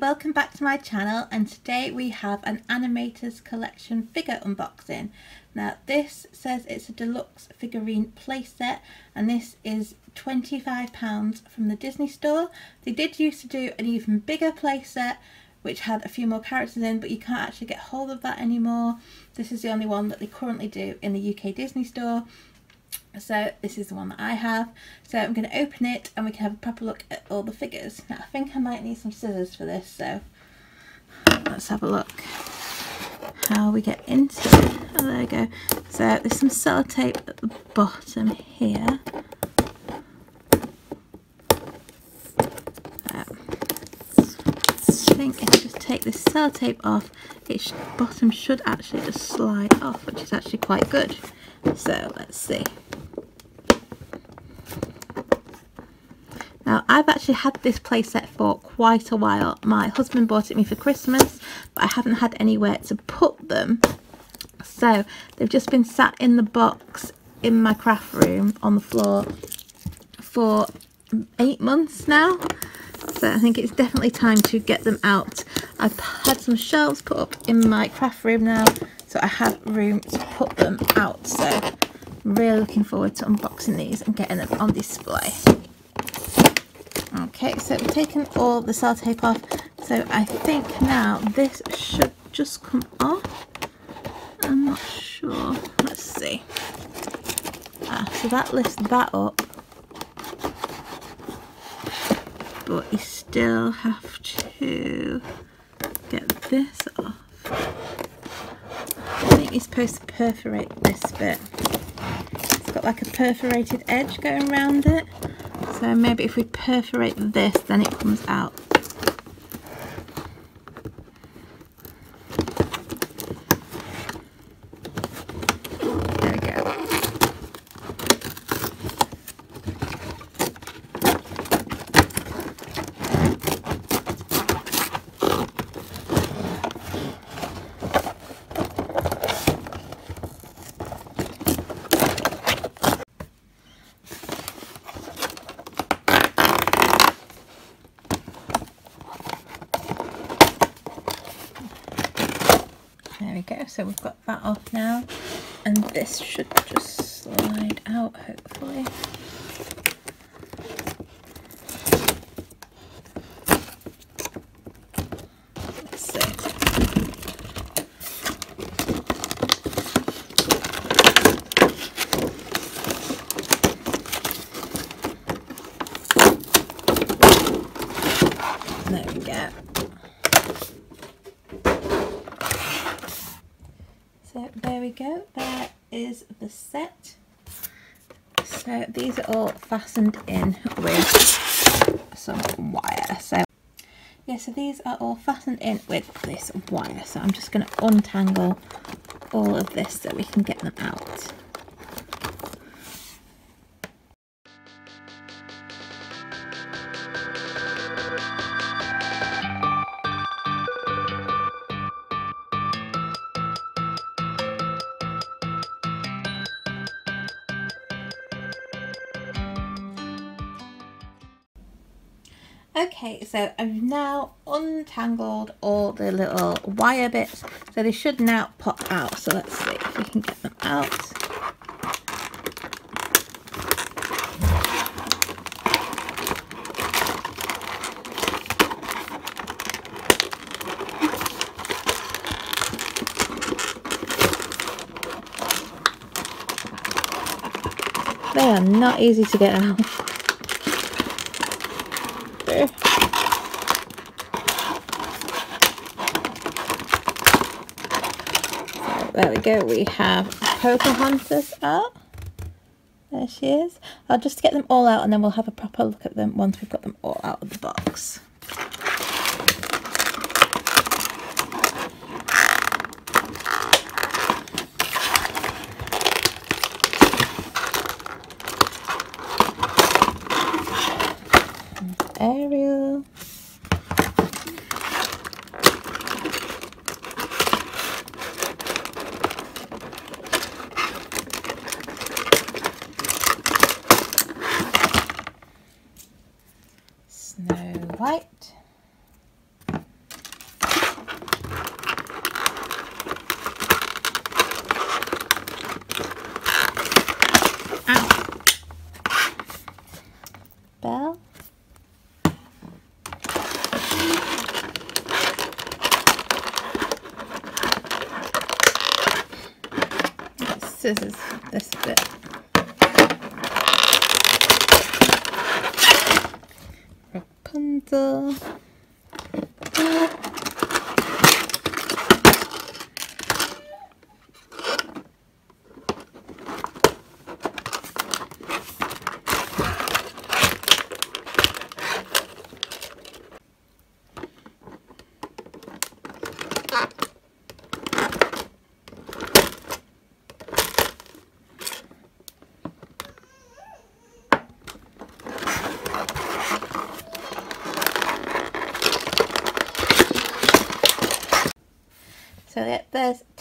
Welcome back to my channel and today we have an Animators Collection figure unboxing. Now this says it's a deluxe figurine playset and this is £25 from the Disney store. They did used to do an even bigger playset which had a few more characters in but you can't actually get hold of that anymore. This is the only one that they currently do in the UK Disney store so this is the one that I have. So I'm going to open it and we can have a proper look at all the figures. Now I think I might need some scissors for this, so let's have a look how we get into it. Oh, there we go. So there's some sellotape at the bottom here. I think if I just take this sellotape off, its bottom should actually just slide off, which is actually quite good. So let's see. Now I've actually had this playset for quite a while. My husband bought it me for Christmas but I haven't had anywhere to put them. So they've just been sat in the box in my craft room on the floor for eight months now. So I think it's definitely time to get them out. I've had some shelves put up in my craft room now so I have room to put them out. So I'm really looking forward to unboxing these and getting them on display. Okay, so we've taken all the sellotape off. So I think now this should just come off. I'm not sure. Let's see. Ah, so that lifts that up. But you still have to get this off. I think you're supposed to perforate this bit. It's got like a perforated edge going around it. So maybe if we perforate this, then it comes out. There we go. There we go, so we've got that off now and this should just slide out hopefully. Let's see. There we go. So there we go, there is the set. So these are all fastened in with some wire. So yeah, so these are all fastened in with this wire. So I'm just going to untangle all of this so we can get them out. So I've now untangled all the little wire bits, so they should now pop out. So let's see if we can get them out. They are not easy to get out. There. So there we go, we have Pocahontas out. There she is. I'll just get them all out and then we'll have a proper look at them once we've got them all out of the box. Snow White. Ow. Belle.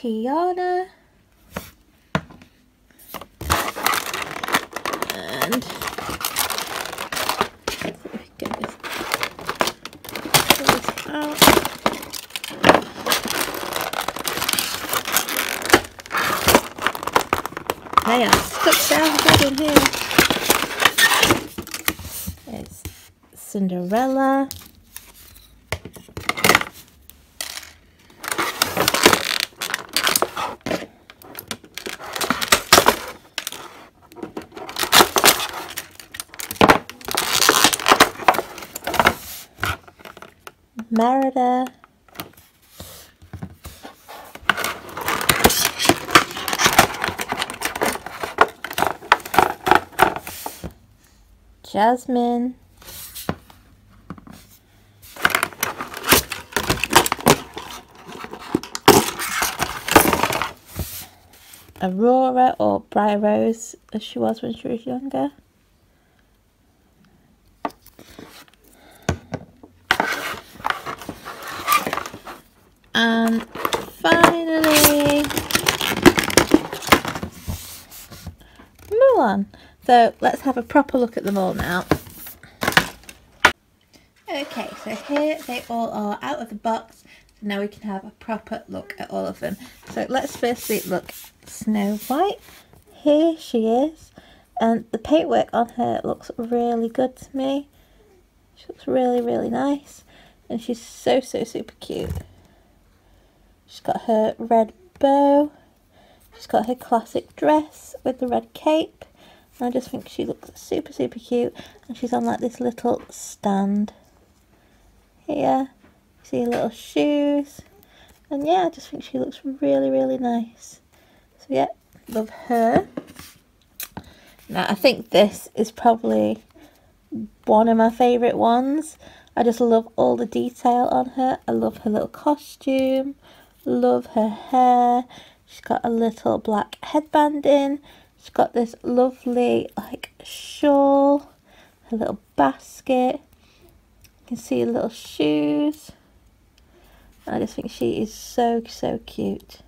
Tiana. And get this, this out. They are stuck down good in here. It's Cinderella. Merida. Jasmine. Aurora or Briar Rose as she was when she was younger. And finally, Mulan. So let's have a proper look at them all now. Okay, so here they all are out of the box. Now we can have a proper look at all of them. So let's firstly look Snow White. Here she is. And the paintwork on her looks really good to me. She looks really, really nice. And she's so, so super cute. She's got her red bow. She's got her classic dress with the red cape. I just think she looks super, super cute. And she's on like this little stand here. See her little shoes. And yeah, I just think she looks really, really nice. So yeah, love her. Now, I think this is probably one of my favourite ones. I just love all the detail on her. I love her little costume. Love her hair. She's got a little black headband in. She's got this lovely like shawl. a little basket. You can see little shoes. I just think she is so, so cute.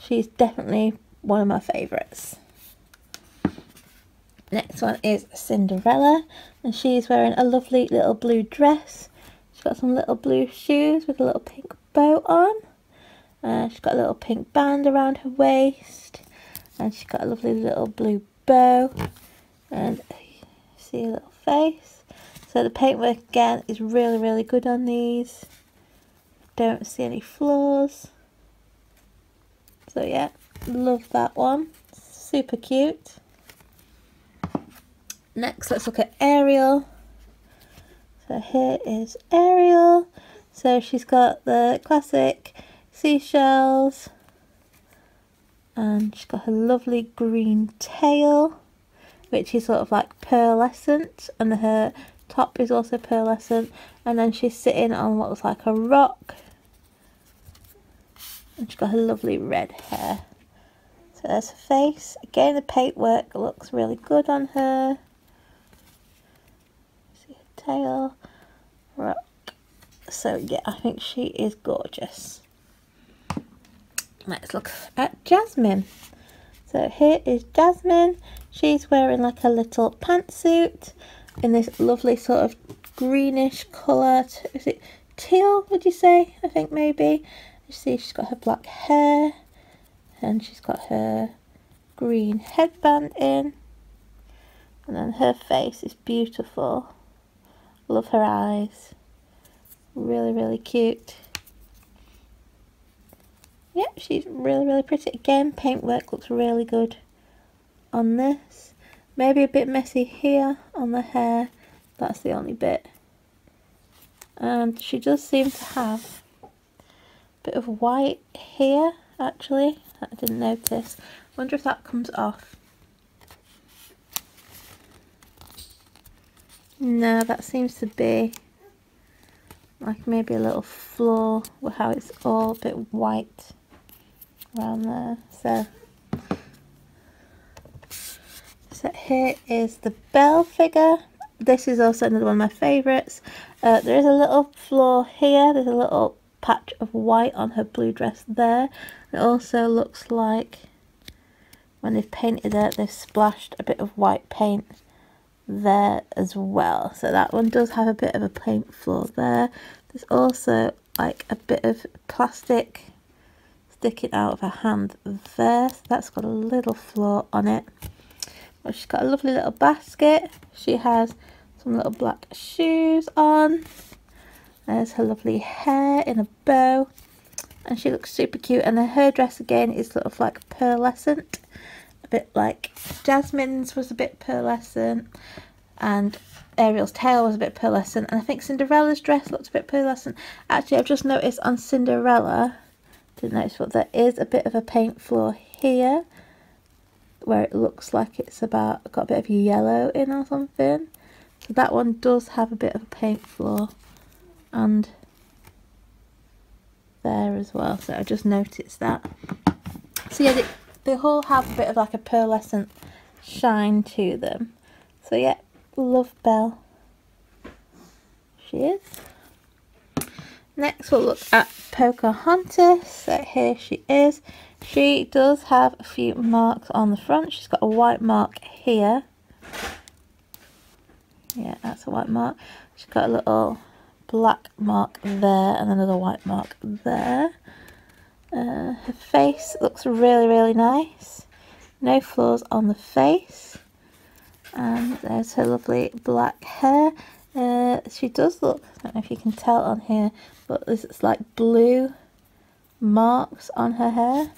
She's definitely one of my favourites. Next one is Cinderella. And she's wearing a lovely little blue dress. She's got some little blue shoes with a little pink bow on. Uh, she's got a little pink band around her waist. And she's got a lovely little blue bow. And see a little face. So the paintwork again is really, really good on these. Don't see any flaws. So yeah, love that one. Super cute. Next, let's look at Ariel. So here is Ariel. So she's got the classic seashells. And she's got her lovely green tail which is sort of like pearlescent and her top is also pearlescent. And then she's sitting on what looks like a rock. And she's got her lovely red hair. So there's her face. Again the paintwork looks really good on her. See her tail. Rock. So yeah I think she is gorgeous let's look at Jasmine. So here is Jasmine. She's wearing like a little pantsuit in this lovely sort of greenish colour. Is it teal, would you say? I think maybe. You see she's got her black hair and she's got her green headband in. And then her face is beautiful. Love her eyes. Really, really cute. Yep, she's really, really pretty. Again, paintwork looks really good on this. Maybe a bit messy here on the hair. That's the only bit. And she does seem to have a bit of white here, actually. I didn't notice. wonder if that comes off. No, that seems to be like maybe a little flaw with how it's all a bit white around there. So, so here is the Belle figure. This is also another one of my favourites. Uh, there is a little flaw here. There's a little patch of white on her blue dress there. It also looks like when they've painted it, they've splashed a bit of white paint there as well. So that one does have a bit of a paint flaw there. There's also like a bit of plastic sticking out of her hand there. So that's got a little flaw on it. But she's got a lovely little basket. She has some little black shoes on. There's her lovely hair in a bow. And she looks super cute. And her dress again is sort of like pearlescent. A bit like Jasmine's was a bit pearlescent. And Ariel's tail was a bit pearlescent. And I think Cinderella's dress looked a bit pearlescent. Actually, I've just noticed on Cinderella, notice, but there is a bit of a paint flaw here. Where it looks like it's about got a bit of yellow in or something. So that one does have a bit of a paint flaw and there as well. So I just noticed that. So yeah they, they all have a bit of like a pearlescent shine to them. So yeah love Belle. She is next we'll look at Pocahontas so here she is she does have a few marks on the front she's got a white mark here yeah that's a white mark she's got a little black mark there and another white mark there. Uh, her face looks really, really nice. No flaws on the face. And there's her lovely black hair. Uh, she does look, I don't know if you can tell on here, but there's like blue marks on her hair.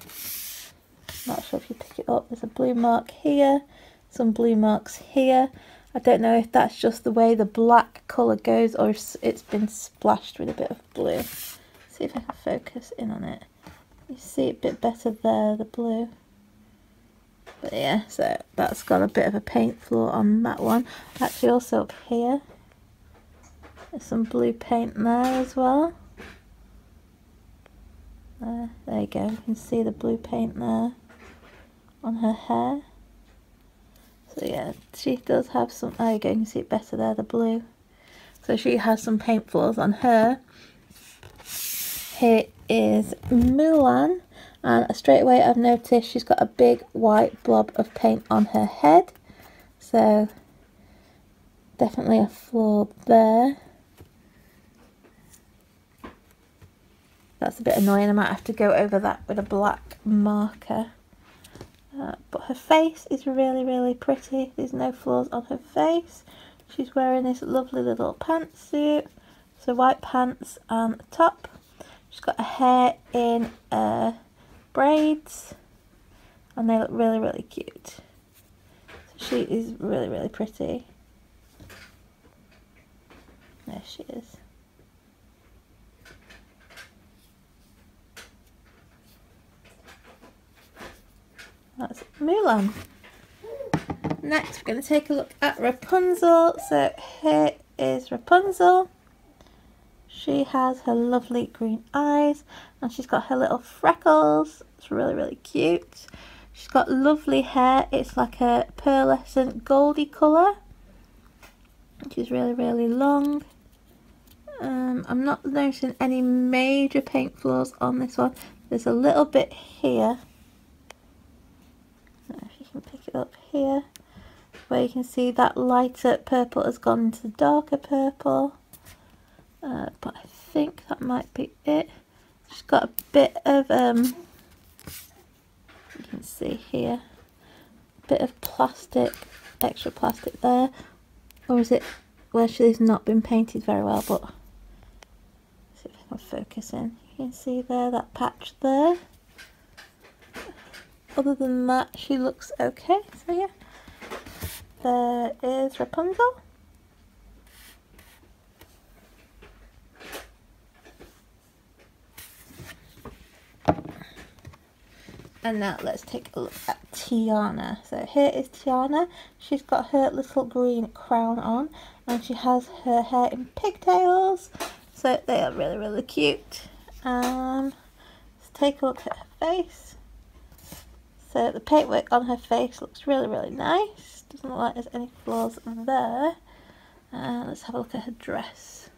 Not sure if you pick it up. There's a blue mark here, some blue marks here. I don't know if that's just the way the black colour goes or it's been splashed with a bit of blue. See if I can focus in on it. You see it a bit better there, the blue. But yeah, so that's got a bit of a paint flaw on that one. Actually also up here, there's some blue paint there as well. There, there you go, you can see the blue paint there on her hair. So yeah, she does have some, there you go, you can see it better there, the blue. So she has some paint flaws on her. Here is Mulan. And straight away I've noticed she's got a big white blob of paint on her head. So definitely a flaw there. That's a bit annoying. I might have to go over that with a black marker. Uh, but her face is really, really pretty. There's no flaws on her face. She's wearing this lovely little pantsuit. So white pants and a top. She's got her hair in uh, braids. And they look really, really cute. So she is really, really pretty. There she is. That's Next, we're going to take a look at Rapunzel. So here is Rapunzel. She has her lovely green eyes and she's got her little freckles. It's really, really cute. She's got lovely hair. It's like a pearlescent goldy colour. She's really, really long. Um, I'm not noticing any major paint flaws on this one. There's a little bit here up here where you can see that lighter purple has gone into the darker purple. Uh, but I think that might be it. She's got a bit of um you can see here bit of plastic extra plastic there. Or is it where she's not been painted very well but see if I can focus in. You can see there that patch there other than that, she looks okay. So yeah, there is Rapunzel. And now let's take a look at Tiana. So here is Tiana. She's got her little green crown on and she has her hair in pigtails. So they are really, really cute. Um, let's take a look at her face. So the paintwork on her face looks really, really nice. Doesn't look like there's any flaws there. Uh, let's have a look at her dress.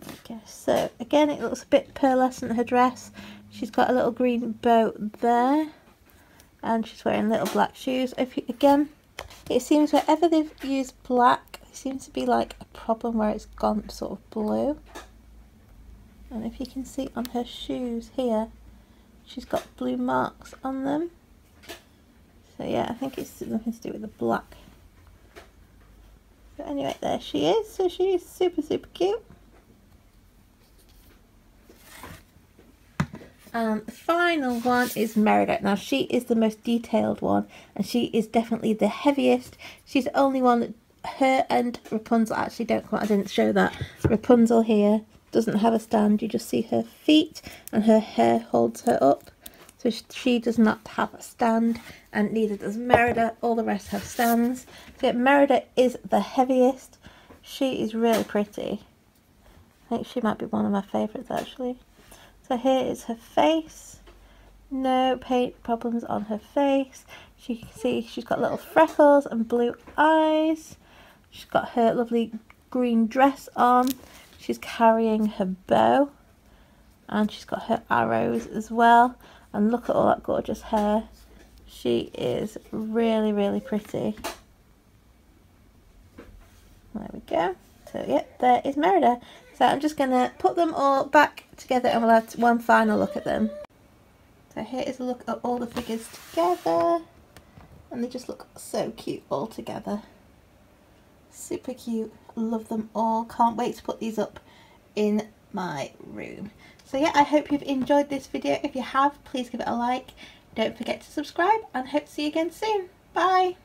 Okay, so again it looks a bit pearlescent her dress. She's got a little green bow there. And she's wearing little black shoes. If you, again, it seems wherever they've used black, it seems to be like a problem where it's gone sort of blue. And if you can see on her shoes here, she's got blue marks on them. So yeah, I think it's something to do with the black. But anyway, there she is. So she's super, super cute. And the final one is Merida. Now she is the most detailed one and she is definitely the heaviest. She's the only one that her and Rapunzel actually don't quite, I didn't show that. Rapunzel here doesn't have a stand, you just see her feet and her hair holds her up. So she does not have a stand and neither does Merida. All the rest have stands. So yeah, Merida is the heaviest. She is really pretty. I think she might be one of my favourites actually. So here is her face. No paint problems on her face. She can see she's got little freckles and blue eyes. She's got her lovely green dress on. She's carrying her bow. And she's got her arrows as well. And look at all that gorgeous hair. She is really, really pretty. There we go. So, yep, there is Merida. So I'm just going to put them all back together and we'll have one final look at them. So here is a look at all the figures together. And they just look so cute all together. Super cute. Love them all. Can't wait to put these up in my room. So yeah, I hope you've enjoyed this video. If you have, please give it a like. Don't forget to subscribe and hope to see you again soon. Bye!